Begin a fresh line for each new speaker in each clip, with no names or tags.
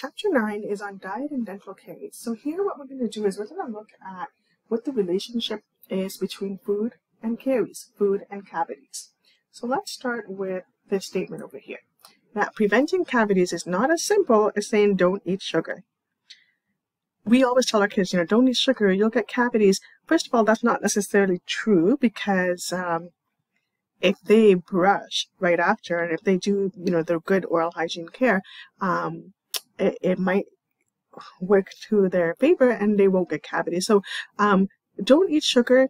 chapter 9 is on diet and dental caries. So here what we're going to do is we're going to look at what the relationship is between food and caries, food and cavities. So let's start with this statement over here. That preventing cavities is not as simple as saying don't eat sugar. We always tell our kids, you know, don't eat sugar, you'll get cavities. First of all, that's not necessarily true because um, if they brush right after and if they do, you know, their good oral hygiene care, um, it, it might work to their favor and they won't get cavities. So um, don't eat sugar.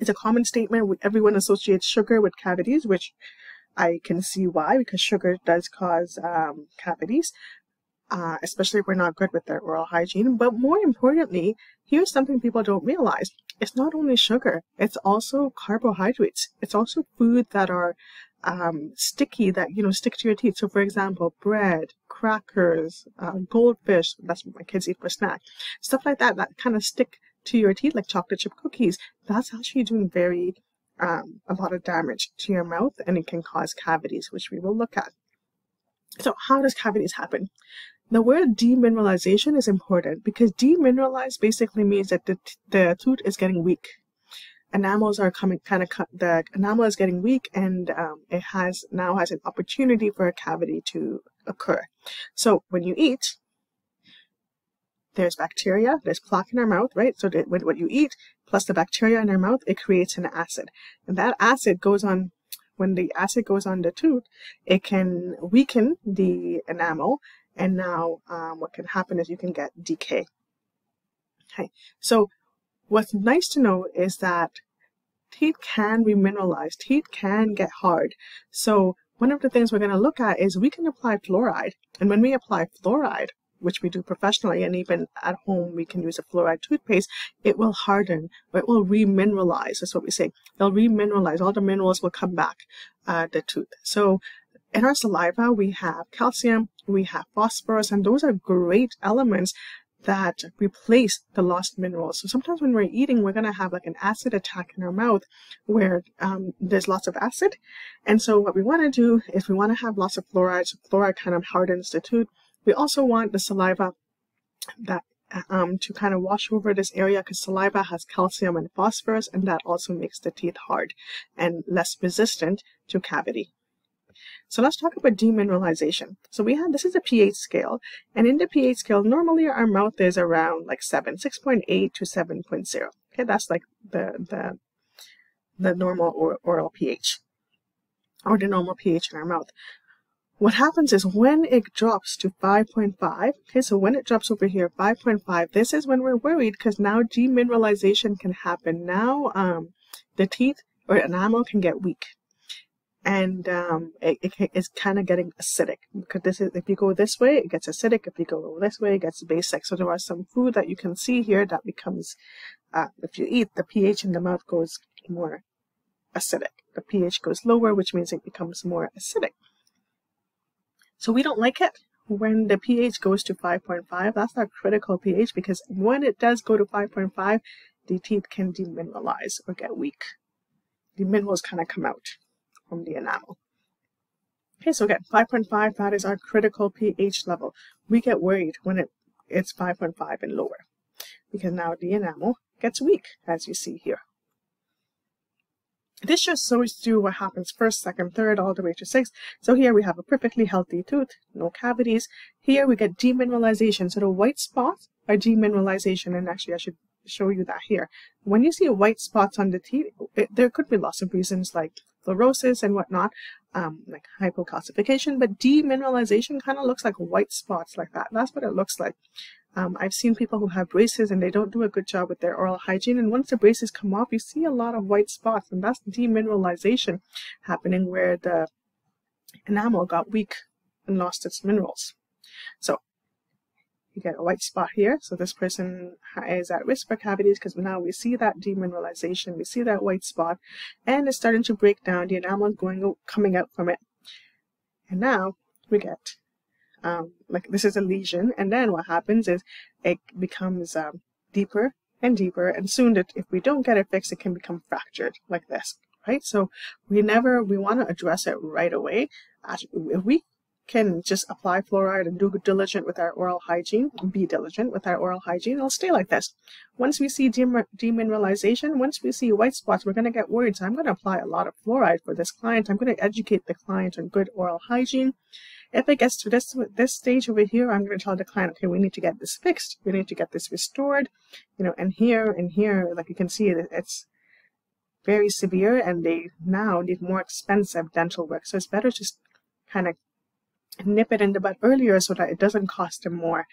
It's a common statement. Everyone associates sugar with cavities, which I can see why, because sugar does cause um, cavities, uh, especially if we're not good with their oral hygiene. But more importantly, here's something people don't realize. It's not only sugar, it's also carbohydrates. It's also food that are um, sticky that, you know, stick to your teeth. So for example, bread, crackers, uh, goldfish, that's what my kids eat for snack, stuff like that, that kind of stick to your teeth like chocolate chip cookies. That's actually doing very, um, a lot of damage to your mouth and it can cause cavities, which we will look at. So how does cavities happen? The word demineralization is important because demineralized basically means that the, the tooth is getting weak enamels are coming kind of the enamel is getting weak and um, it has now has an opportunity for a cavity to occur. So when you eat there's bacteria there's plaque in our mouth right? So that when what you eat plus the bacteria in our mouth it creates an acid. And that acid goes on when the acid goes on the tooth it can weaken the enamel. And now um, what can happen is you can get decay. Okay. So What's nice to know is that teeth can remineralize, teeth can get hard. So one of the things we're going to look at is we can apply fluoride. And when we apply fluoride, which we do professionally and even at home we can use a fluoride toothpaste, it will harden, it will remineralize. That's what we say. They'll remineralize. All the minerals will come back uh, the tooth. So in our saliva, we have calcium, we have phosphorus, and those are great elements that replace the lost minerals. So sometimes when we're eating, we're going to have like an acid attack in our mouth where um, there's lots of acid. And so what we want to do is we want to have lots of fluoride. So fluoride kind of hardens the tooth. We also want the saliva that um, to kind of wash over this area because saliva has calcium and phosphorus and that also makes the teeth hard and less resistant to cavity. So let's talk about demineralization. So we have, this is a pH scale, and in the pH scale, normally our mouth is around like 7, 6.8 to 7.0. Okay, that's like the, the, the normal or, oral pH, or the normal pH in our mouth. What happens is when it drops to 5.5, okay, so when it drops over here, 5.5, this is when we're worried because now demineralization can happen. Now um, the teeth or enamel can get weak and um, it, it is kind of getting acidic. Because this is if you go this way it gets acidic. If you go this way it gets basic. So there are some food that you can see here that becomes uh, if you eat the pH in the mouth goes more acidic. The pH goes lower which means it becomes more acidic. So we don't like it. When the pH goes to 5.5 that's our critical pH because when it does go to 5.5 the teeth can demineralize or get weak. The minerals kind of come out from the enamel. Okay, so again, 5.5, that is our critical pH level. We get worried when it, it's 5.5 and lower because now the enamel gets weak, as you see here. This just shows you what happens first, second, third, all the way to six. So here we have a perfectly healthy tooth, no cavities. Here we get demineralization. So the white spots are demineralization, and actually I should show you that here. When you see white spots on the teeth, it, there could be lots of reasons like fluorosis and whatnot, um, like hypocalcification, but demineralization kind of looks like white spots like that. That's what it looks like. Um, I've seen people who have braces and they don't do a good job with their oral hygiene. And once the braces come off, you see a lot of white spots, and that's demineralization happening where the enamel got weak and lost its minerals. So you get a white spot here. So this person is at risk for cavities because now we see that demineralization, we see that white spot, and it's starting to break down. The enamel is going coming out from it. And now we get um, like this is a lesion, and then what happens is it becomes um, deeper and deeper, and soon if we don't get it fixed, it can become fractured like this, right? So we never we want to address it right away. If we can just apply fluoride and do diligent with our oral hygiene, be diligent with our oral hygiene, it'll stay like this. Once we see demineralization, once we see white spots, we're going to get worried. So I'm going to apply a lot of fluoride for this client. I'm going to educate the client on good oral hygiene. If it gets to this this stage over here, I'm going to tell the client, okay, we need to get this fixed. We need to get this restored. You know, and here and here, like you can see, it's very severe and they now need more expensive dental work. So it's better just kind of nip it in the bud earlier so that it doesn't cost them more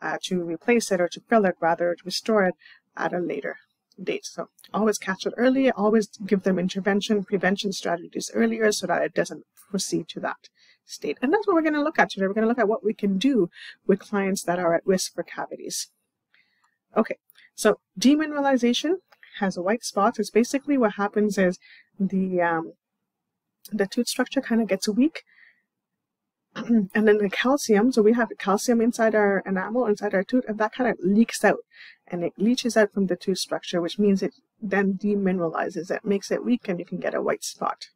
uh, to replace it or to fill it, rather to restore it at a later date. So always catch it early, always give them intervention, prevention strategies earlier so that it doesn't proceed to that state. And that's what we're going to look at today. We're going to look at what we can do with clients that are at risk for cavities. Okay, so demineralization has a white spot. It's basically what happens is the um, the tooth structure kind of gets weak and then the calcium, so we have calcium inside our enamel, inside our tooth, and that kind of leaks out and it leaches out from the tooth structure, which means it then demineralizes it, makes it weak, and you can get a white spot.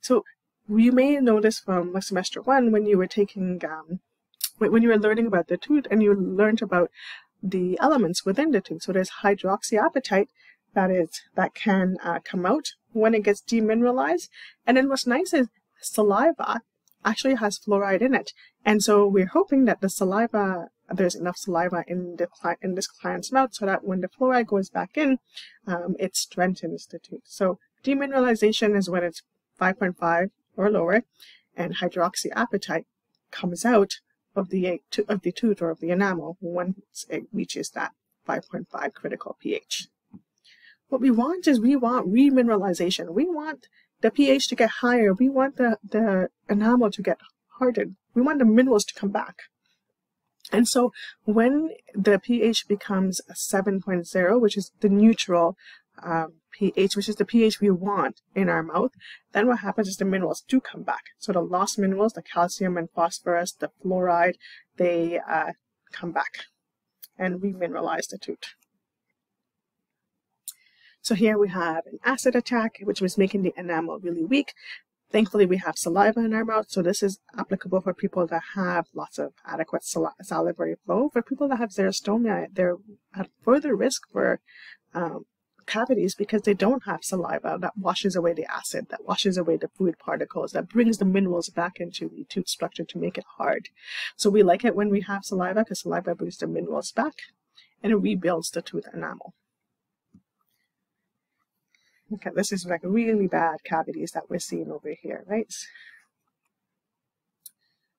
So you may this from semester one when you were taking, um, when you were learning about the tooth and you learned about the elements within the tooth. So there's hydroxyapatite that is that can uh, come out when it gets demineralized. And then what's nice is saliva actually has fluoride in it. And so we're hoping that the saliva, there's enough saliva in the in this client's mouth so that when the fluoride goes back in, um, it strengthens the tooth. So demineralization is when it's 5.5 or lower, and hydroxyapatite comes out of the of the tooth or of the enamel once it reaches that 5.5 critical pH. What we want is we want remineralization. We want the pH to get higher. We want the, the enamel to get hardened. We want the minerals to come back. And so when the pH becomes 7.0, which is the neutral um, pH, which is the pH we want in our mouth, then what happens is the minerals do come back. So the lost minerals, the calcium and phosphorus, the fluoride, they uh, come back and remineralize the tooth. So here we have an acid attack, which was making the enamel really weak. Thankfully, we have saliva in our mouth, so this is applicable for people that have lots of adequate sal salivary flow. For people that have xerostomia, they're at further risk for um, cavities because they don't have saliva that washes away the acid, that washes away the food particles, that brings the minerals back into the tooth structure to make it hard. So we like it when we have saliva because saliva brings the minerals back and it rebuilds the tooth enamel. Okay, this is like really bad cavities that we're seeing over here, right?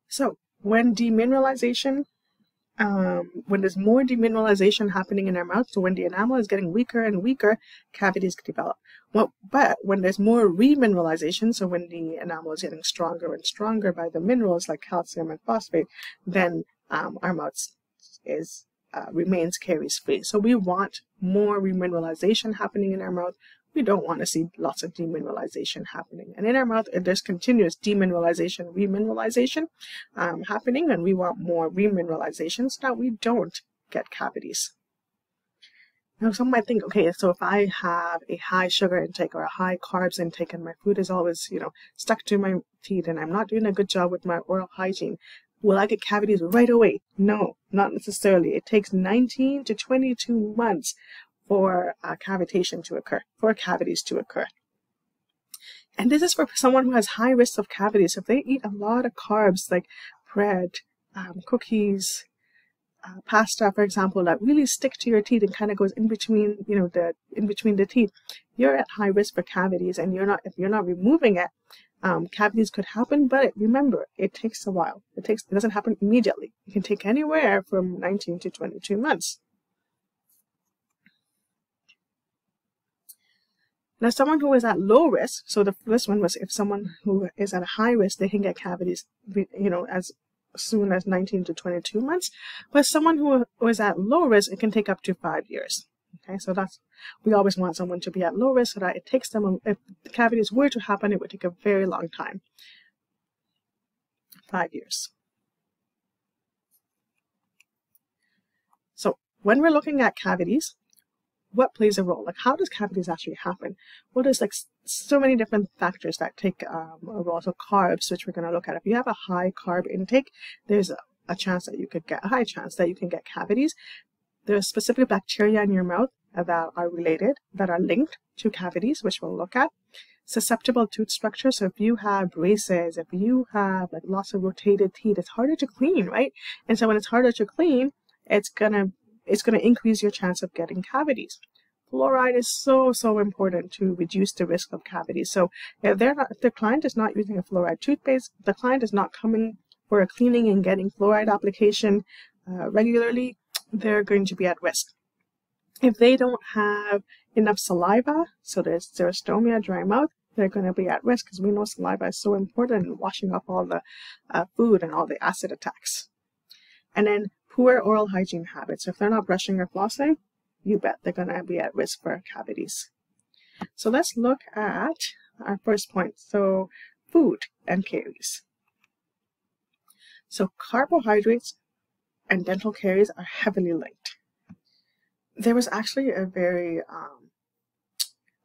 So when demineralization, um, when there's more demineralization happening in our mouth, so when the enamel is getting weaker and weaker, cavities develop. Well, but when there's more remineralization, so when the enamel is getting stronger and stronger by the minerals like calcium and phosphate, then um, our mouth is uh, remains caries free. So we want more remineralization happening in our mouth we don't want to see lots of demineralization happening. And in our mouth, there's continuous demineralization, remineralization um, happening, and we want more remineralization so that we don't get cavities. Now, some might think, okay, so if I have a high sugar intake or a high carbs intake and my food is always, you know, stuck to my teeth and I'm not doing a good job with my oral hygiene, will I get cavities right away? No, not necessarily. It takes 19 to 22 months for uh, cavitation to occur, for cavities to occur. And this is for someone who has high risk of cavities. If they eat a lot of carbs like bread, um, cookies, uh, pasta, for example, that really stick to your teeth and kind of goes in between, you know, the in between the teeth, you're at high risk for cavities. And you're not if you're not removing it, um, cavities could happen. But remember, it takes a while. It takes it doesn't happen immediately. It can take anywhere from 19 to 22 months. Now, someone who is at low risk, so the first one was if someone who is at a high risk, they can get cavities, you know, as soon as 19 to 22 months. But someone who is at low risk, it can take up to five years. Okay, so that's, we always want someone to be at low risk so that it takes them, if the cavities were to happen, it would take a very long time. Five years. So when we're looking at cavities, what plays a role? Like, how does cavities actually happen? Well, there's like so many different factors that take um, a role. So carbs, which we're going to look at. If you have a high carb intake, there's a, a chance that you could get a high chance that you can get cavities. There's specific bacteria in your mouth that are related, that are linked to cavities, which we'll look at. Susceptible tooth structure. So if you have braces, if you have like lots of rotated teeth, it's harder to clean, right? And so when it's harder to clean, it's gonna it's gonna increase your chance of getting cavities. Fluoride is so so important to reduce the risk of cavities. So if they're not, if the client is not using a fluoride toothpaste, the client is not coming for a cleaning and getting fluoride application uh, regularly, they're going to be at risk. If they don't have enough saliva, so there's xerostomia, dry mouth, they're going to be at risk because we know saliva is so important in washing off all the uh, food and all the acid attacks. And then poor oral hygiene habits. If they're not brushing or flossing, you bet they're going to be at risk for cavities. So let's look at our first point. So food and caries. So carbohydrates and dental caries are heavily linked. There was actually a very um,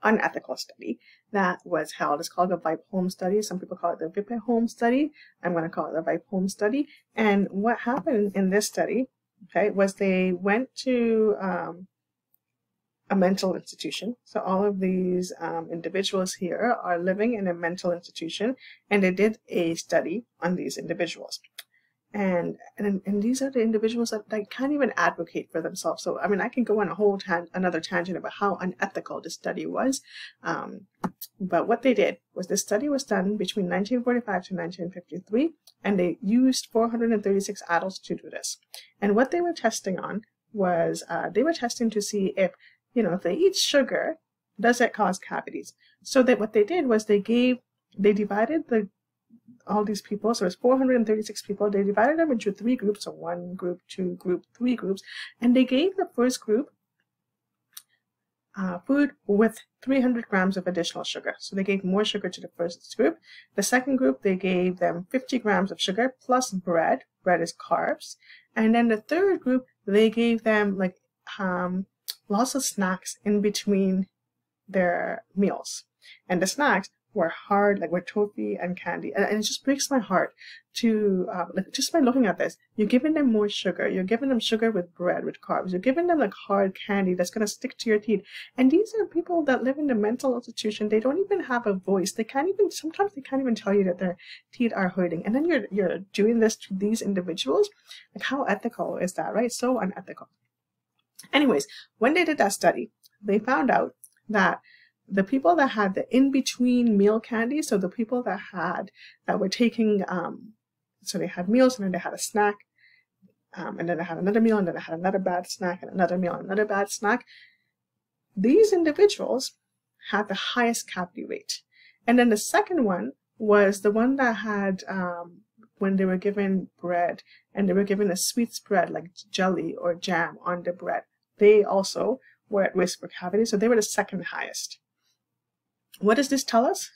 unethical study that was held. It's called the Vipe-Holmes study. Some people call it the Vipe-Holmes study. I'm going to call it the Vipe-Holmes study. And what happened in this study, okay, was they went to um, a mental institution. So all of these um, individuals here are living in a mental institution, and they did a study on these individuals and and and these are the individuals that like can't even advocate for themselves. So i mean i can go on a whole tan- another tangent about how unethical this study was. Um, but what they did was this study was done between 1945 to 1953 and they used 436 adults to do this. And what they were testing on was uh, they were testing to see if you know if they eat sugar does it cause cavities? So that what they did was they gave they divided the all these people. So it's 436 people. They divided them into three groups, so one group, two group, three groups, and they gave the first group uh, food with 300 grams of additional sugar. So they gave more sugar to the first group. The second group, they gave them 50 grams of sugar plus bread. Bread is carbs. And then the third group, they gave them like um, lots of snacks in between their meals. And the snacks were hard, like with toffee and candy. And, and it just breaks my heart to, uh, like, just by looking at this, you're giving them more sugar. You're giving them sugar with bread, with carbs. You're giving them like hard candy that's going to stick to your teeth. And these are people that live in a mental institution. They don't even have a voice. They can't even, sometimes they can't even tell you that their teeth are hurting. And then you're, you're doing this to these individuals. Like how ethical is that, right? So unethical. Anyways, when they did that study, they found out that the people that had the in-between meal candy, so the people that had, that were taking, um, so they had meals and then they had a snack, um, and then they had another meal and then they had another bad snack and another meal and another bad snack. These individuals had the highest cavity rate. And then the second one was the one that had, um, when they were given bread and they were given a sweet spread like jelly or jam on the bread, they also were at risk for cavity. So they were the second highest. What does this tell us?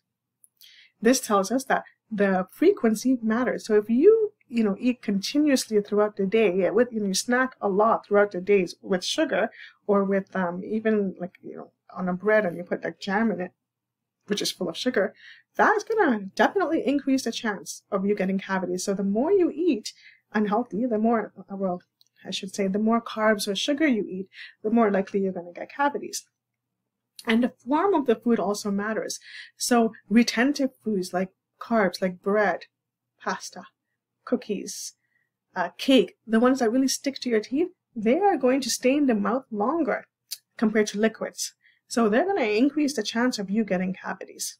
This tells us that the frequency matters. So if you, you know, eat continuously throughout the day, with you, know, you snack a lot throughout the days with sugar or with um, even like, you know, on a bread and you put like jam in it, which is full of sugar, that's gonna definitely increase the chance of you getting cavities. So the more you eat unhealthy, the more, uh, well, I should say, the more carbs or sugar you eat, the more likely you're gonna get cavities. And the form of the food also matters. So retentive foods like carbs, like bread, pasta, cookies, uh, cake, the ones that really stick to your teeth, they are going to stay in the mouth longer compared to liquids. So they're going to increase the chance of you getting cavities.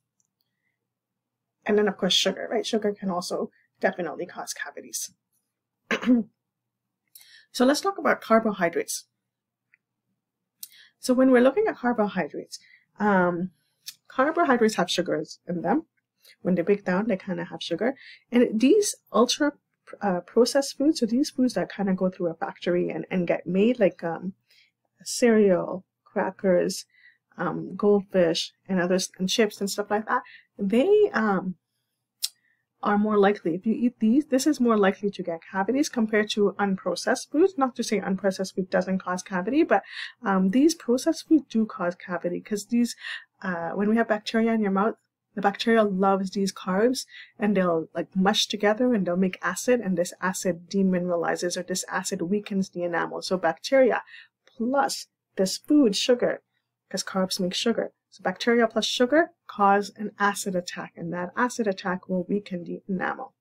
And then, of course, sugar, right? Sugar can also definitely cause cavities. so let's talk about carbohydrates. So when we're looking at carbohydrates, um, carbohydrates have sugars in them. When they break down, they kind of have sugar. And these ultra uh, processed foods, so these foods that kind of go through a factory and, and get made, like um, cereal, crackers, um, goldfish, and others, and chips and stuff like that, they um, are more likely, if you eat these, this is more likely to get cavities compared to unprocessed foods. Not to say unprocessed food doesn't cause cavity, but um, these processed foods do cause cavity because these, uh, when we have bacteria in your mouth, the bacteria loves these carbs and they'll like mush together and they'll make acid and this acid demineralizes or this acid weakens the enamel. So bacteria plus this food, sugar, because carbs make sugar. So bacteria plus sugar cause an acid attack and that acid attack will weaken the enamel.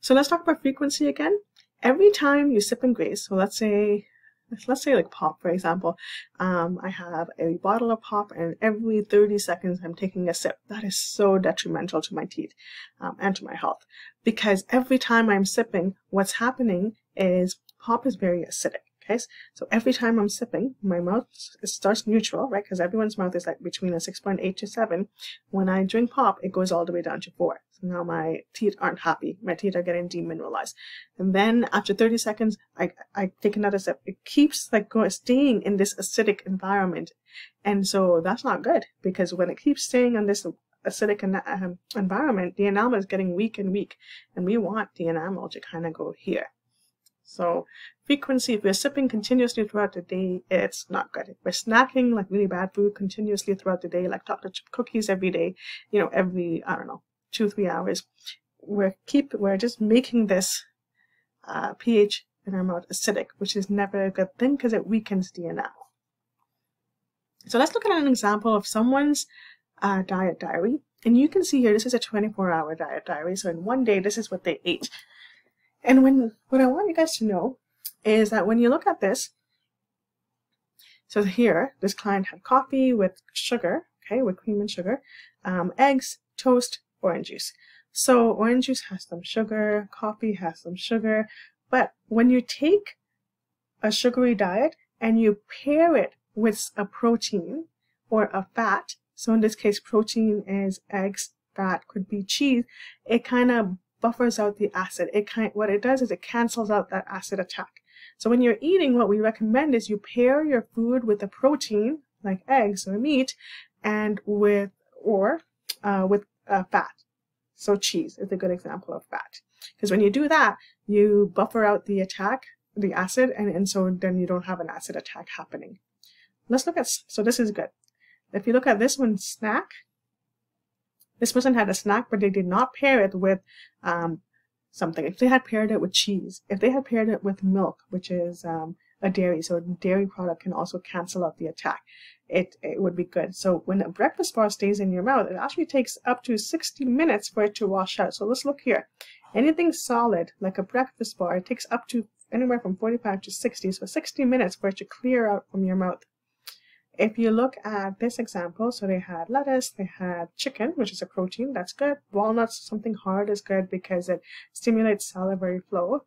So let's talk about frequency again. Every time you sip and graze, so let's say let's say like pop for example um, i have a bottle of pop and every 30 seconds i'm taking a sip that is so detrimental to my teeth um, and to my health because every time i'm sipping what's happening is pop is very acidic okay so every time i'm sipping my mouth starts neutral right because everyone's mouth is like between a 6.8 to 7 when i drink pop it goes all the way down to 4 So now my teeth aren't happy. My teeth are getting demineralized. And then after 30 seconds, I, I take another sip. It keeps like going, staying in this acidic environment. And so that's not good because when it keeps staying in this acidic um, environment, the enamel is getting weak and weak. And we want the enamel to kind of go here. So frequency, if we're sipping continuously throughout the day, it's not good. If we're snacking like really bad food continuously throughout the day, like chocolate chip cookies every day, you know, every, I don't know, two, three hours, we're keep we're just making this uh, pH in our mouth acidic, which is never a good thing because it weakens enamel. So let's look at an example of someone's uh, diet diary. And you can see here, this is a 24 hour diet diary. So in one day, this is what they ate. And when what I want you guys to know is that when you look at this, so here, this client had coffee with sugar, okay, with cream and sugar, um, eggs, toast, orange juice. So orange juice has some sugar, coffee has some sugar, but when you take a sugary diet and you pair it with a protein or a fat, so in this case protein is eggs, fat could be cheese, it kind of buffers out the acid. It kind what it does is it cancels out that acid attack. So when you're eating, what we recommend is you pair your food with a protein like eggs or meat, and with or uh, with uh, fat. So cheese is a good example of fat. Because when you do that, you buffer out the attack, the acid, and, and so then you don't have an acid attack happening. Let's look at, so this is good. If you look at this one, snack, this person had a snack, but they did not pair it with um, something. If they had paired it with cheese, if they had paired it with milk, which is um, a dairy, so a dairy product can also cancel out the attack it, it would be good. So when a breakfast bar stays in your mouth, it actually takes up to 60 minutes for it to wash out. So let's look here. Anything solid, like a breakfast bar, it takes up to anywhere from 45 to 60, so 60 minutes for it to clear out from your mouth. If you look at this example, so they had lettuce, they had chicken, which is a protein, that's good. Walnuts, something hard is good because it stimulates salivary flow.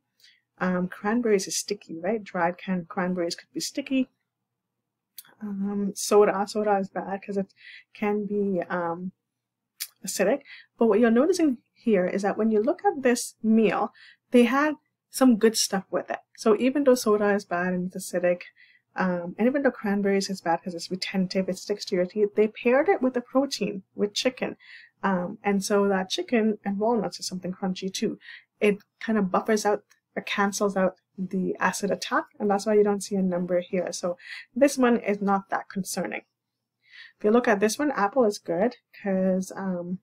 Um, cranberries is sticky, right? Dried canned cranberries could be sticky um, soda. Soda is bad because it can be um, acidic. But what you're noticing here is that when you look at this meal, they had some good stuff with it. So even though soda is bad and it's acidic, um, and even though cranberries is bad because it's retentive, it sticks to your teeth, they paired it with a protein, with chicken. Um, and so that chicken and walnuts is something crunchy too. It kind of buffers out or cancels out the acid attack and that's why you don't see a number here so this one is not that concerning if you look at this one apple is good because um,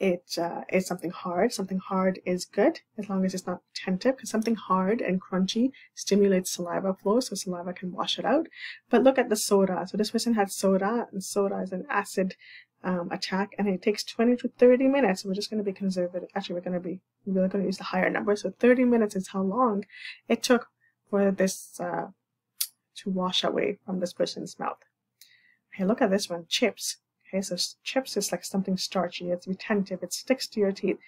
it uh, is something hard something hard is good as long as it's not retentive because something hard and crunchy stimulates saliva flow so saliva can wash it out but look at the soda so this person had soda and soda is an acid um, attack and it takes 20 to 30 minutes. We're just going to be conservative. Actually, we're going to be really going to use the higher number. So 30 minutes is how long it took for this uh, to wash away from this person's mouth. Hey, look at this one, chips. Okay, so chips is like something starchy. It's retentive. It sticks to your teeth.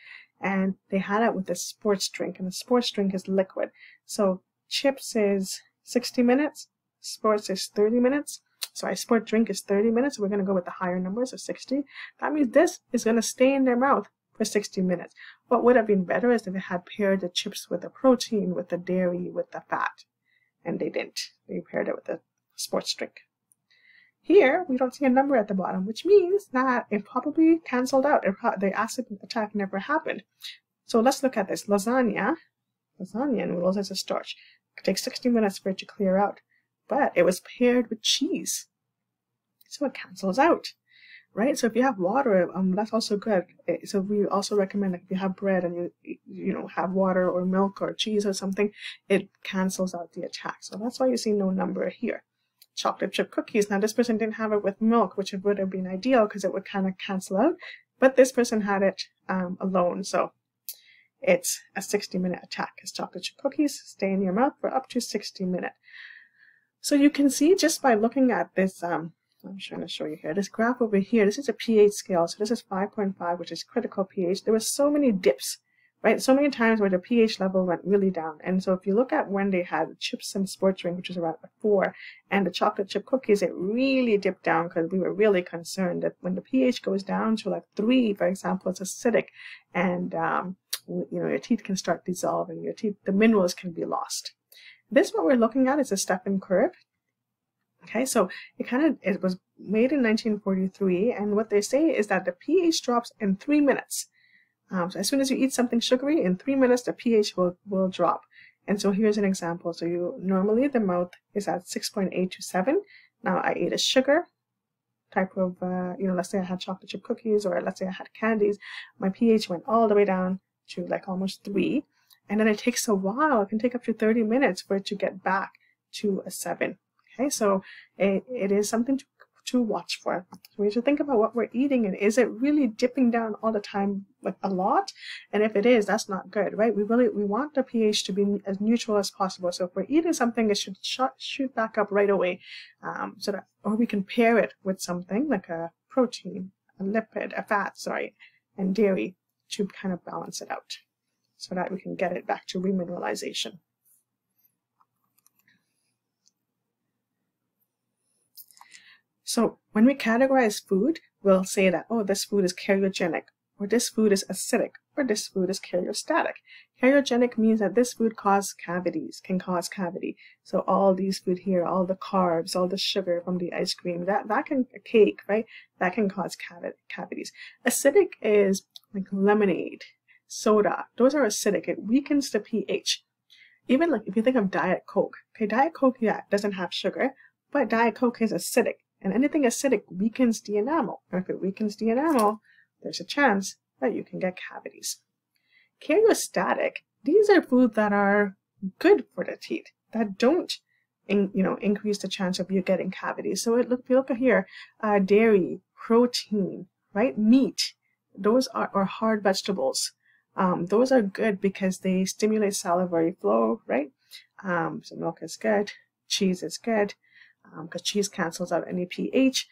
And they had it with a sports drink, and the sports drink is liquid. So chips is 60 minutes, sports is 30 minutes. So I sport drink is 30 minutes. We're going to go with the higher numbers of 60. That means this is going to stay in their mouth for 60 minutes. What would have been better is if it had paired the chips with the protein, with the dairy, with the fat. And they didn't. They paired it with the sports drink. Here, we don't see a number at the bottom, which means that it probably canceled out. the acid attack never happened. So let's look at this. Lasagna, lasagna noodles as a starch. It takes 60 minutes for it to clear out, but it was paired with cheese. So it cancels out, right? So if you have water, um, that's also good. Eh, so we also recommend like if you have bread and you, you know, have water or milk or cheese or something, it cancels out the attack. So that's why you see no number here chocolate chip cookies. Now this person didn't have it with milk, which would have been ideal because it would kind of cancel out. But this person had it um, alone, so it's a 60 minute attack because chocolate chip cookies stay in your mouth for up to 60 minutes. So you can see just by looking at this, um, I'm trying to show you here, this graph over here, this is a pH scale. So this is 5.5, which is critical pH. There were so many dips right? So many times where the pH level went really down. And so if you look at when they had the chips and sports drink, which was around four, and the chocolate chip cookies, it really dipped down because we were really concerned that when the pH goes down to like three, for example, it's acidic, and um, you know your teeth can start dissolving, your teeth, the minerals can be lost. This what we're looking at is a Stephan curve. Okay, so it kind of it was made in 1943, and what they say is that the pH drops in three minutes. Um, so as soon as you eat something sugary, in three minutes the pH will, will drop. And so here's an example. So you normally the mouth is at 6.8 to 7. Now I ate a sugar type of, uh, you know, let's say I had chocolate chip cookies or let's say I had candies. My pH went all the way down to like almost 3. And then it takes a while. It can take up to 30 minutes for it to get back to a 7. Okay, so it, it is something to to watch for. So we should think about what we're eating and is it really dipping down all the time like a lot? And if it is, that's not good, right? We really we want the pH to be as neutral as possible. So if we're eating something, it should shot, shoot back up right away, um, so that or we can pair it with something like a protein, a lipid, a fat, sorry, and dairy to kind of balance it out, so that we can get it back to remineralization. So when we categorize food, we'll say that, oh, this food is cariogenic, or this food is acidic, or this food is cariostatic. Cariogenic means that this food causes cavities, can cause cavity. So all these food here, all the carbs, all the sugar from the ice cream, that, that can, a cake, right? That can cause cavities. Acidic is like lemonade, soda. Those are acidic. It weakens the pH. Even like if you think of Diet Coke, okay, Diet Coke, yeah, doesn't have sugar, but Diet Coke is acidic. And anything acidic weakens the enamel. And if it weakens the enamel, there's a chance that you can get cavities. Cariostatic, these are foods that are good for the teeth, that don't in, you know, increase the chance of you getting cavities. So it, look, if you look at here, uh, dairy, protein, right, meat, those are, are hard vegetables. Um, those are good because they stimulate salivary flow, right? Um, so milk is good, cheese is good, because um, cheese cancels out any pH.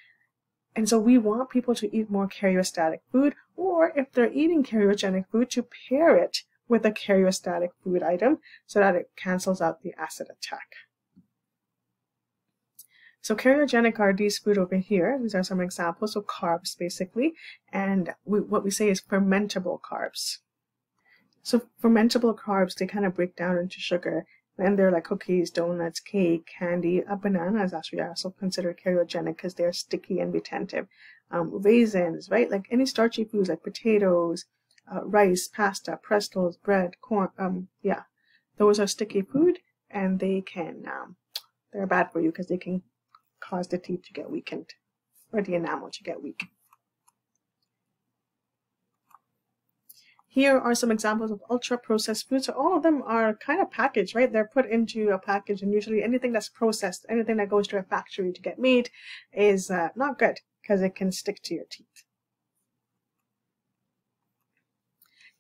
And so we want people to eat more cariostatic food, or if they're eating cariogenic food, to pair it with a cariostatic food item so that it cancels out the acid attack. So cariogenic are these food over here. These are some examples of carbs basically. And we, what we say is fermentable carbs. So fermentable carbs, they kind of break down into sugar and they're like cookies, donuts, cake, candy. A banana is actually also considered cariogenic because they're sticky and retentive. Um, raisins, right? Like any starchy foods like potatoes, uh, rice, pasta, pretzels, bread, corn. Um, yeah, those are sticky food and they can, um, they're bad for you because they can cause the teeth to get weakened or the enamel to get weak. Here are some examples of ultra processed foods. So all of them are kind of packaged, right? They're put into a package and usually anything that's processed, anything that goes to a factory to get made is uh, not good because it can stick to your teeth.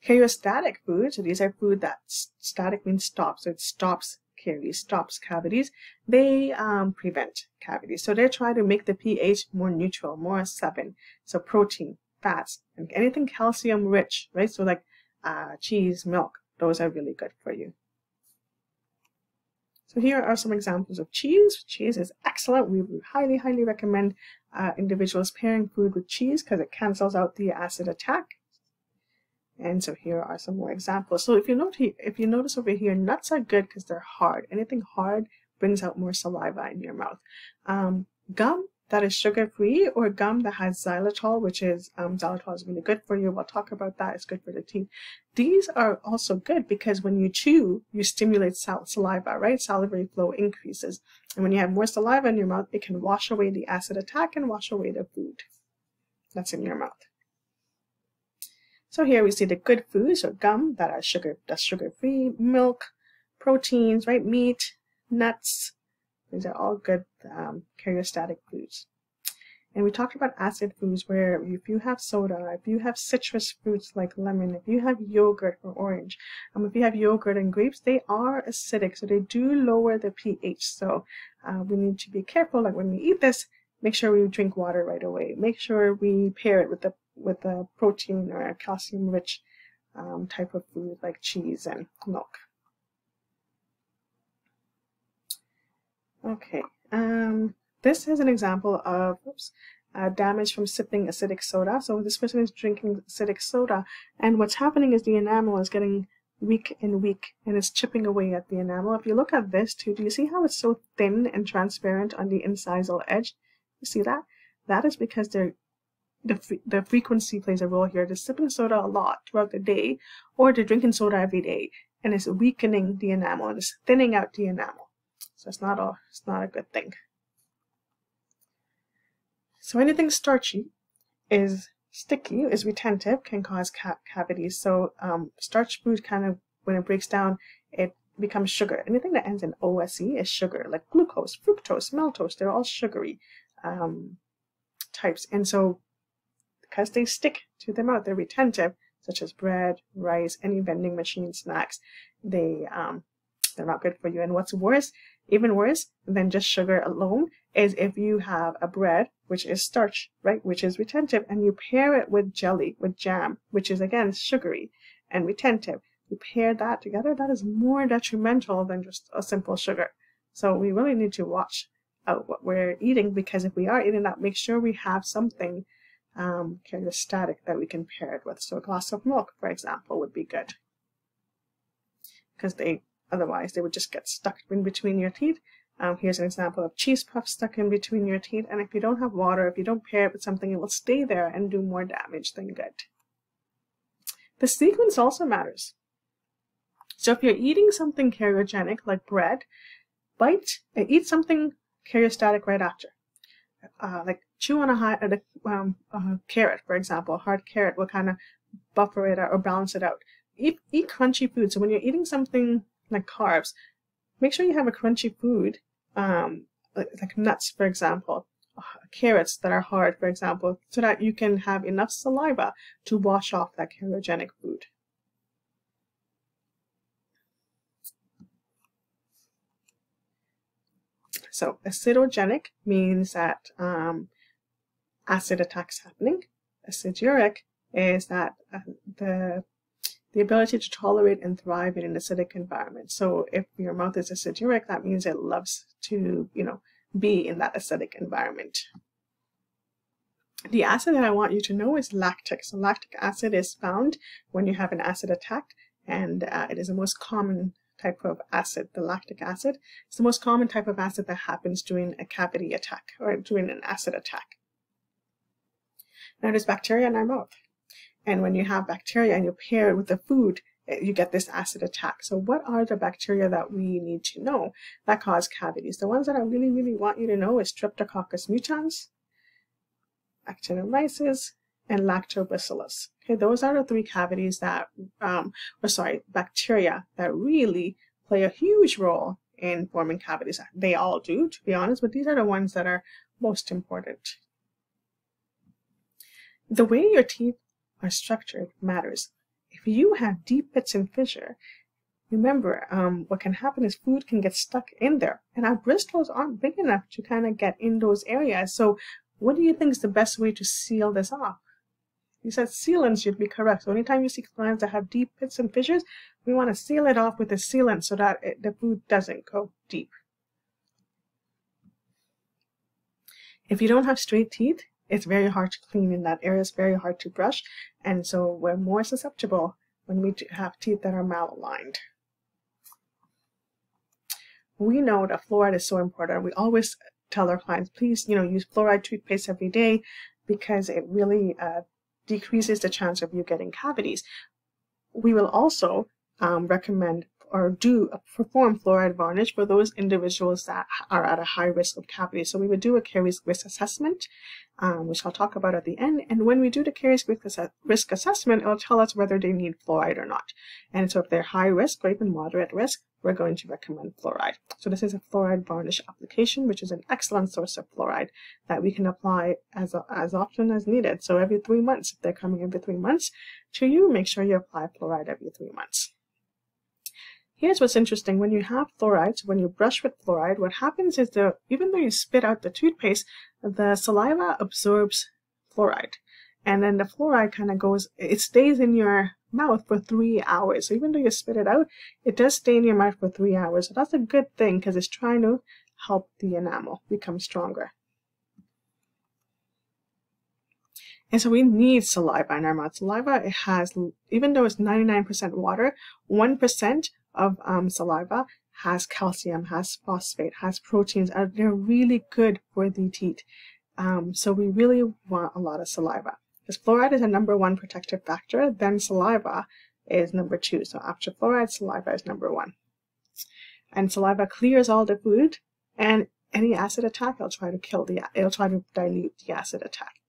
Cariostatic food, so these are food that static means stop, so it stops caries, stops cavities. They um, prevent cavities. So they try to make the pH more neutral, more 7. So protein, fats, and anything calcium rich, right? So like uh, cheese, milk, those are really good for you. So here are some examples of cheese. Cheese is excellent. We highly, highly recommend uh, individuals pairing food with cheese because it cancels out the acid attack. And so here are some more examples. So if you note, if you notice over here, nuts are good because they're hard. Anything hard brings out more saliva in your mouth. Um, gum that is sugar-free or gum that has xylitol, which is, um, xylitol is really good for you. We'll talk about that. It's good for the teeth. These are also good because when you chew, you stimulate sal saliva, right? Salivary flow increases. And when you have more saliva in your mouth, it can wash away the acid attack and wash away the food that's in your mouth. So here we see the good foods or gum that are sugar, that's sugar-free, milk, proteins, right? Meat, nuts. These are all good um, cariostatic foods. And we talked about acid foods where if you have soda, if you have citrus fruits like lemon, if you have yogurt or orange, um, if you have yogurt and grapes, they are acidic, so they do lower the pH. So uh, we need to be careful, like when we eat this, make sure we drink water right away. Make sure we pair it with the with a protein or a calcium-rich um, type of food like cheese and milk. Okay, um, this is an example of oops, uh, damage from sipping acidic soda. So this person is drinking acidic soda, and what's happening is the enamel is getting weak and weak, and it's chipping away at the enamel. If you look at this too, do you see how it's so thin and transparent on the incisal edge? You see that? That is because they're the, the frequency plays a role here. They're sipping soda a lot throughout the day, or they're drinking soda every day, and it's weakening the enamel and it's thinning out the enamel. So it's not a it's not a good thing. So anything starchy is sticky, is retentive, can cause ca cavities. So um, starch food kind of when it breaks down, it becomes sugar. Anything that ends in OSE is sugar, like glucose, fructose, maltose. They're all sugary um, types, and so because they stick to the mouth. They're retentive, such as bread, rice, any vending machine snacks. They um, they're not good for you. And what's worse, even worse than just sugar alone, is if you have a bread which is starch, right, which is retentive, and you pair it with jelly, with jam, which is again sugary and retentive. You pair that together, that is more detrimental than just a simple sugar. So we really need to watch out what we're eating because if we are eating that, make sure we have something um, cariostatic that we can pair it with. So a glass of milk, for example, would be good. Because they otherwise they would just get stuck in between your teeth. Um, here's an example of cheese puff stuck in between your teeth. And if you don't have water, if you don't pair it with something, it will stay there and do more damage than good. The sequence also matters. So if you're eating something cariogenic like bread, bite and eat something cariostatic right after. Uh, like chew on a, high, um, carrot, for example, a hard carrot will kind of buffer it out or balance it out. Eat, eat crunchy food. So when you're eating something like carbs, make sure you have a crunchy food, um, like, nuts, for example, uh, carrots that are hard, for example, so that you can have enough saliva to wash off that cariogenic food. So acidogenic means that um, acid attacks happening. Aciduric is that uh, the the ability to tolerate and thrive in an acidic environment. So if your mouth is aciduric, that means it loves to, you know, be in that acidic environment. The acid that I want you to know is lactic. So lactic acid is found when you have an acid attack, and uh, it is the most common type of acid, the lactic acid. It's the most common type of acid that happens during a cavity attack or during an acid attack. Now there's bacteria in our mouth. And when you have bacteria and you pair it with the food, eh, you get this acid attack. So what are the bacteria that we need to know that cause cavities? The ones that I really, really want you to know is Streptococcus mutans, Actinomyces, and Lactobacillus. Okay, those are the three cavities that, um, or sorry, bacteria that really play a huge role in forming cavities. They all do, to be honest, but these are the ones that are most important the way your teeth are structured matters. If you have deep pits and fissure, remember um, what can happen is food can get stuck in there and our bristles aren't big enough to kind of get in those areas. So what do you think is the best way to seal this off? You said sealant should be correct. So anytime you see clients that have deep pits and fissures, we want to seal it off with a sealant so that it, the food doesn't go deep. If you don't have straight teeth, it's very hard to clean in that area. It's very hard to brush. And so we're more susceptible when we have teeth that are malaligned. We know that fluoride is so important. We always tell our clients, please, you know, use fluoride toothpaste every day because it really uh, decreases the chance of you getting cavities. We will also um, recommend or do perform fluoride varnish for those individuals that are at a high risk of cavity. So we would do a caries risk assessment, um, which I'll talk about at the end. And when we do the caries risk assessment, it'll tell us whether they need fluoride or not. And so if they're high risk or even moderate risk, we're going to recommend fluoride. So this is a fluoride varnish application, which is an excellent source of fluoride that we can apply as, as often as needed. So every three months, if they're coming every three months to you, make sure you apply fluoride every three months. Here's what's interesting. When you have fluoride, when you brush with fluoride, what happens is that even though you spit out the toothpaste, the saliva absorbs fluoride. And then the fluoride kind of goes, it stays in your mouth for three hours. So even though you spit it out, it does stay in your mouth for three hours. So that's a good thing because it's trying to help the enamel become stronger. And so we need saliva in our mouth. Saliva, it has, even though it's 99% water, 1% of um, saliva has calcium, has phosphate, has proteins. Uh, they're really good for the teeth. Um, so we really want a lot of saliva. Because fluoride is a number one protective factor, then saliva is number two. So after fluoride, saliva is number one. And saliva clears all the food, and any acid attack, it'll try to kill the, it'll try to dilute the acid attack.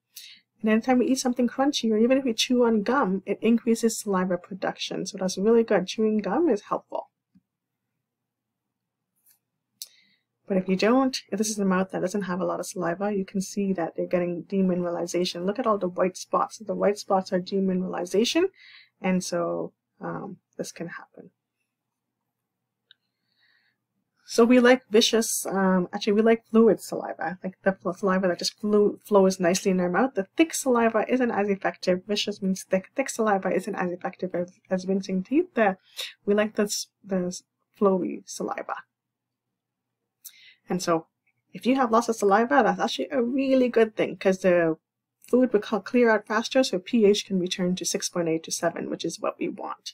And anytime we eat something crunchy, or even if we chew on gum, it increases saliva production. So that's really good. Chewing gum is helpful. But if you don't, if this is a mouth that doesn't have a lot of saliva, you can see that they're getting demineralization. Look at all the white spots. The white spots are demineralization, and so um, this can happen. So we like viscous, um, actually we like fluid saliva, like the saliva that just flows nicely in our mouth. The thick saliva isn't as effective. Viscous means thick. Thick saliva isn't as effective as, as rinsing teeth. The, we like this, the flowy saliva. And so if you have lots of saliva, that's actually a really good thing because the food will clear out faster so pH can return to 6.8 to 7, which is what we want.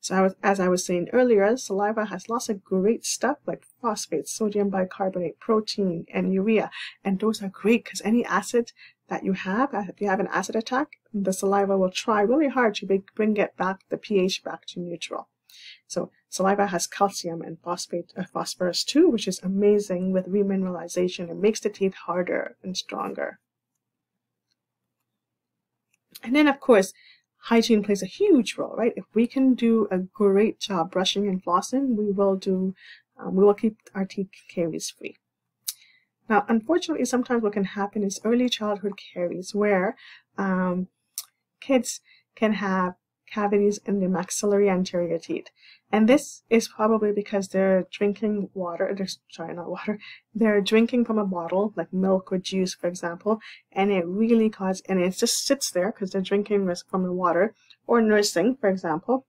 So as I was saying earlier, saliva has lots of great stuff like phosphates, sodium bicarbonate, protein, and urea. And those are great because any acid that you have, if you have an acid attack, the saliva will try really hard to bring it back, the pH back to neutral. So saliva has calcium and phosphate, uh, phosphorus too, which is amazing with remineralization. It makes the teeth harder and stronger. And then, of course, hygiene plays a huge role, right? If we can do a great job brushing and flossing, we will do, um, we will keep our teeth caries free. Now, unfortunately, sometimes what can happen is early childhood caries where um, kids can have cavities in the maxillary anterior teeth. And this is probably because they're drinking water, they're, sorry, not water, they're drinking from a bottle, like milk or juice, for example, and it really causes, and it just sits there because they're drinking from the water, or nursing, for example,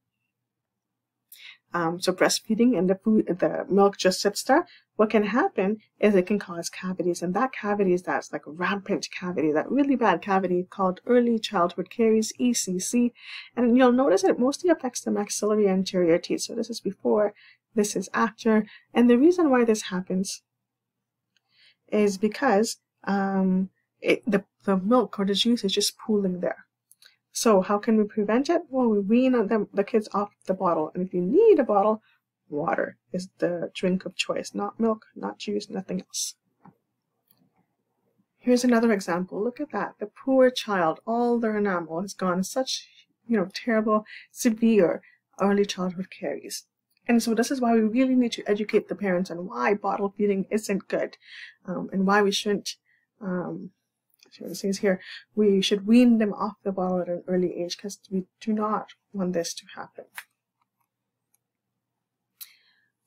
um, so breastfeeding and the food, the milk just sits there. What can happen is it can cause cavities, and that cavity is that's like rampant cavity, that really bad cavity called early childhood caries (ECC), and you'll notice it mostly affects the maxillary anterior teeth. So this is before, this is after, and the reason why this happens is because um, it, the the milk or the juice is just pooling there. So how can we prevent it? Well, we wean them, the kids off the bottle. And if you need a bottle, water is the drink of choice, not milk, not juice, nothing else. Here's another example. Look at that. The poor child, all their enamel has gone such, you know, terrible, severe early childhood caries. And so this is why we really need to educate the parents on why bottle feeding isn't good um, and why we shouldn't um, it says here, we should wean them off the bottle at an early age because we do not want this to happen.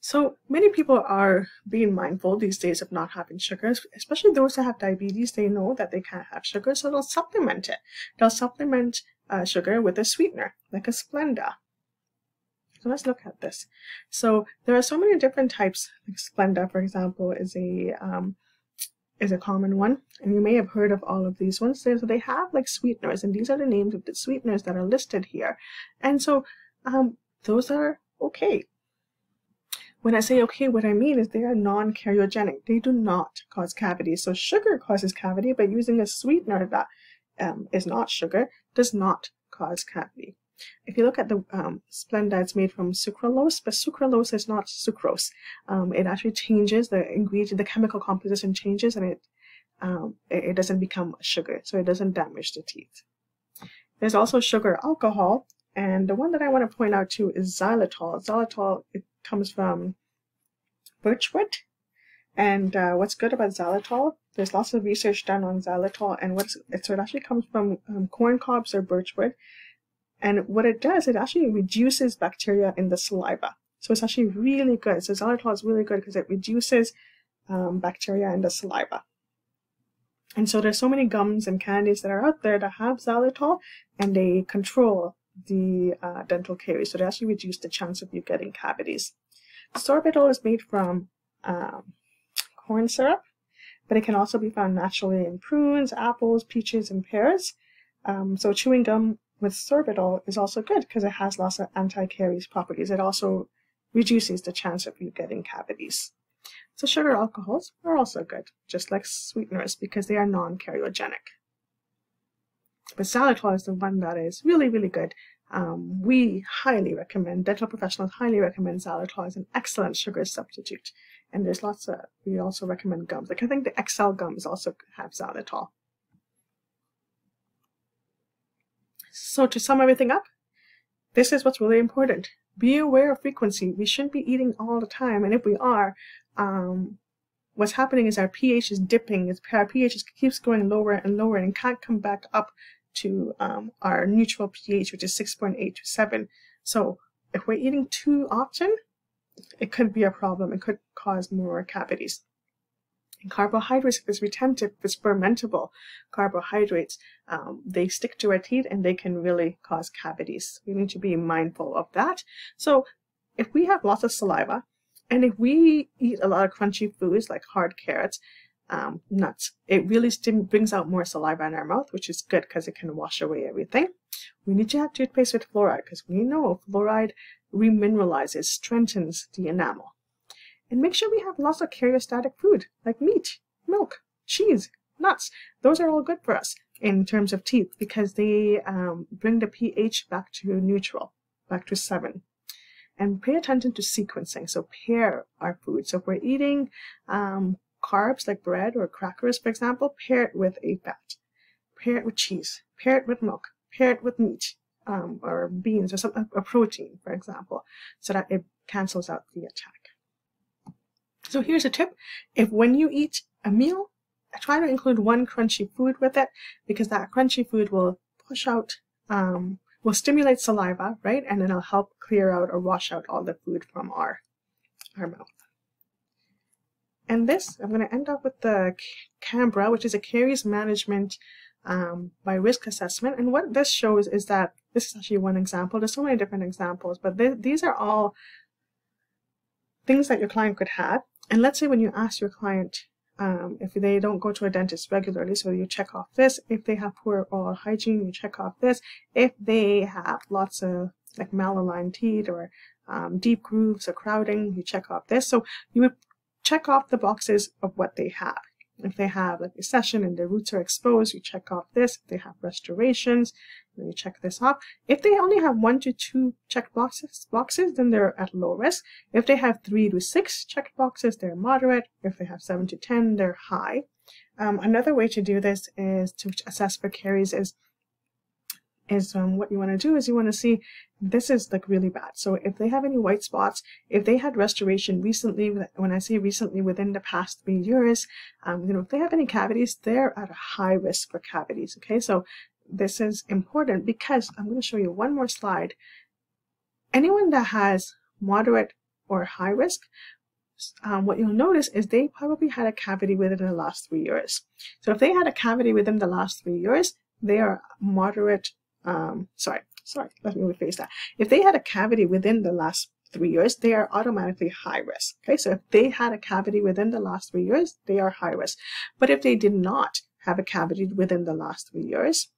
So many people are being mindful these days of not having sugars, especially those that have diabetes. They know that they can't have sugar, so they'll supplement it. They'll supplement uh, sugar with a sweetener, like a Splenda. So let's look at this. So there are so many different types. Like Splenda, for example, is a um, is a common one and you may have heard of all of these ones so they have like sweeteners and these are the names of the sweeteners that are listed here and so um, those are okay when I say okay, what I mean is they are non-cariogenic. They do not cause cavities. So sugar causes cavity, but using a sweetener that um, is not sugar does not cause cavity. If you look at the um, Splenda, it's made from sucralose, but sucralose is not sucrose. Um, it actually changes the ingredient, the chemical composition changes, and it, um, it, doesn't become sugar, so it doesn't damage the teeth. There's also sugar alcohol, and the one that I want to point out too is xylitol. Xylitol it comes from birchwood, and uh, what's good about xylitol? There's lots of research done on xylitol, and what's so it actually comes from um, corn cobs or birchwood, and what it does, it actually reduces bacteria in the saliva. So it's actually really good. So xylitol is really good because it reduces um, bacteria in the saliva. And so there's so many gums and candies that are out there that have xylitol and they control the uh, dental caries. So they actually reduce the chance of you getting cavities. Sorbitol is made from um, corn syrup, but it can also be found naturally in prunes, apples, peaches, and pears. Um, so chewing gum with sorbitol is also good because it has lots of anti-caries properties. It also reduces the chance of you getting cavities. So sugar alcohols are also good, just like sweeteners, because they are non-cariogenic. But xylitol is the one that is really, really good. Um, we highly recommend, dental professionals highly recommend xylitol as an excellent sugar substitute. And there's lots of, we also recommend gums. Like I think the XL gums also have xylitol. So to sum everything up, this is what's really important. Be aware of frequency. We shouldn't be eating all the time. And if we are, um, what's happening is our pH is dipping. our pH just keeps going lower and lower and can't come back up to um, our neutral pH, which is 6.8 to 7. So if we're eating too often, it could be a problem. It could cause more cavities. And carbohydrates, it's retentive, it's fermentable carbohydrates, um, they stick to our teeth and they can really cause cavities. We need to be mindful of that. So if we have lots of saliva, and if we eat a lot of crunchy foods like hard carrots, um, nuts, it really brings out more saliva in our mouth, which is good because it can wash away everything. We need to have toothpaste with fluoride because we know fluoride remineralizes, strengthens the enamel. And make sure we have lots of cariostatic food like meat, milk, cheese, nuts. Those are all good for us in terms of teeth because they um, bring the pH back to neutral, back to 7. And pay attention to sequencing. So pair our food. So if we're eating um, carbs like bread or crackers, for example, pair it with a fat. Pair it with cheese. Pair it with milk. Pair it with meat um, or beans or some a protein, for example, so that it cancels out the attack. So here's a tip. If when you eat a meal, try to include one crunchy food with it because that crunchy food will push out, um, will stimulate saliva, right? And then it'll help clear out or wash out all the food from our, our mouth. And this, I'm going to end up with the CAMBRA, which is a caries management um, by risk assessment. And what this shows is that, this is actually one example, there's so many different examples, but th these are all things that your client could have. And let's say when you ask your client um, if they don't go to a dentist regularly, so you check off this. If they have poor oral hygiene, you check off this. If they have lots of like malaligned teeth or um, deep grooves or crowding, you check off this. So you would check off the boxes of what they have. If they have like a recession and their roots are exposed, you check off this. If they have restorations, then you check this off. If they only have one to two checked boxes, boxes, then they're at low risk. If they have three to six checked boxes, they're moderate. If they have seven to 10, they're high. Um, another way to do this is to assess for caries is is um, what you want to do is you want to see this is like really bad. So if they have any white spots, if they had restoration recently, when I say recently within the past three years, um, you know, if they have any cavities, they're at a high risk for cavities. Okay, so this is important because I'm going to show you one more slide. Anyone that has moderate or high risk, um, what you'll notice is they probably had a cavity within the last three years. So if they had a cavity within the last three years, they are moderate um, sorry, sorry, let me rephrase that. If they had a cavity within the last three years, they are automatically high risk. Okay, so if they had a cavity within the last three years, they are high risk. But if they did not have a cavity within the last three years,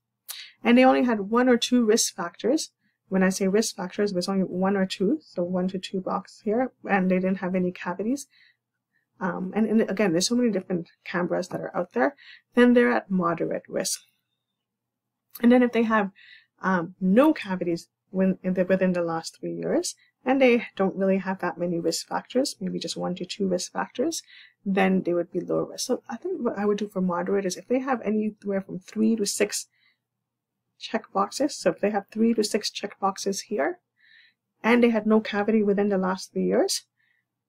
and they only had one or two risk factors, when I say risk factors, it was only one or two, so one to two box here, and they didn't have any cavities. Um, and, and again, there's so many different CAMBRAs that are out there, then they're at moderate risk. And then if they have um, no cavities when, the, within the last three years, and they don't really have that many risk factors, maybe just one to two risk factors, then they would be low risk. So I think what I would do for moderate is if they have anywhere from three to six check boxes, so if they have three to six check boxes here, and they had no cavity within the last three years,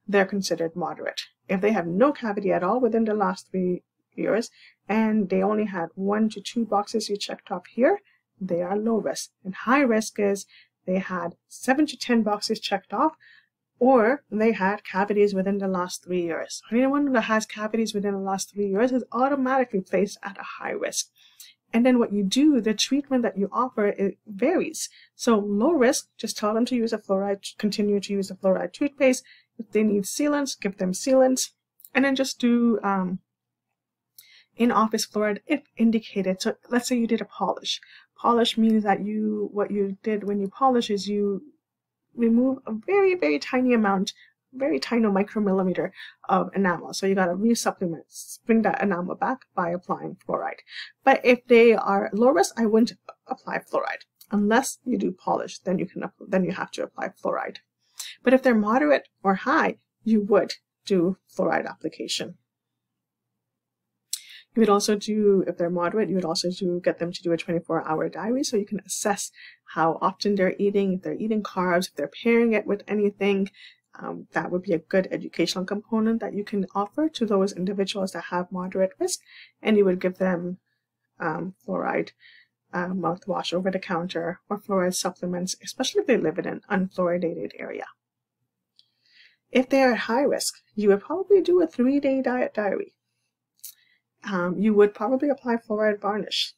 they're considered moderate. If they have no cavity at all within the last three years, and they only had one to two boxes you checked off here, they are low risk. And high risk is they had seven to 10 boxes checked off, or they had cavities within the last three years. Anyone that has cavities within the last three years is automatically placed at a high risk. And then what you do, the treatment that you offer, it varies. So low risk, just tell them to use a fluoride, continue to use a fluoride toothpaste. If they need sealants, give them sealants. And then just do um, in-office fluoride if indicated. So let's say you did a polish. Polish means that you, what you did when you polish is you remove a very, very tiny amount, very tiny micromillimeter of enamel. So you got to re-supplement, bring that enamel back by applying fluoride. But if they are low risk, I wouldn't apply fluoride. Unless you do polish, then you can then you have to apply fluoride. But if they're moderate or high, you would do fluoride application. You would also do, if they're moderate, you would also do get them to do a 24 hour diary so you can assess how often they're eating, if they're eating carbs, if they're pairing it with anything. Um, that would be a good educational component that you can offer to those individuals that have moderate risk, and you would give them um, fluoride uh, mouthwash over the counter or fluoride supplements, especially if they live in an unfluoridated area. If they are at high risk, you would probably do a three day diet diary um, you would probably apply fluoride varnish.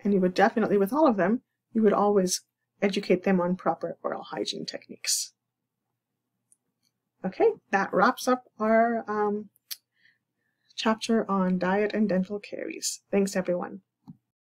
And you would definitely, with all of them, you would always educate them on proper oral hygiene techniques. Okay, that wraps up our um, chapter on diet and dental caries. Thanks, everyone.